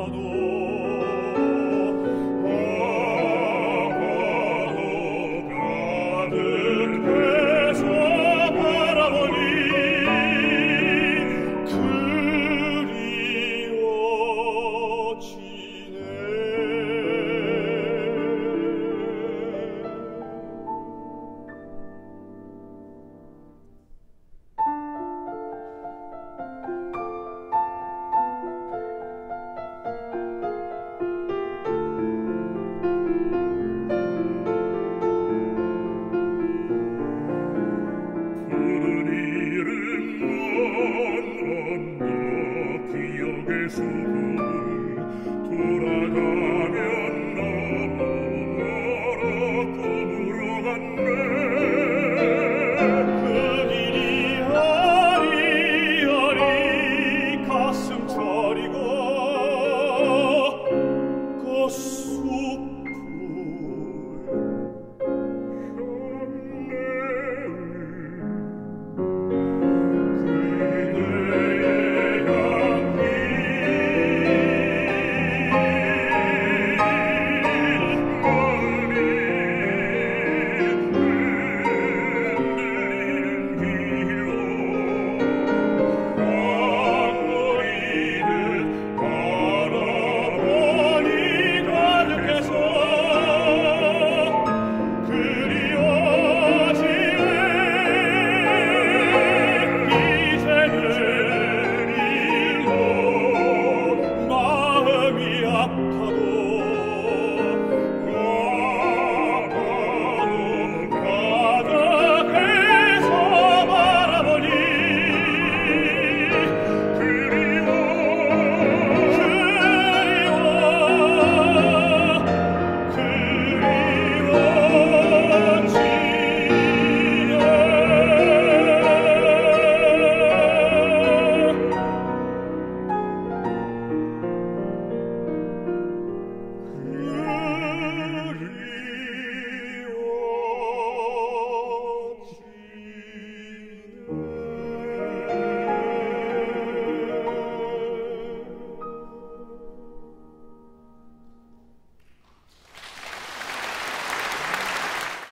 Salvador. Jesu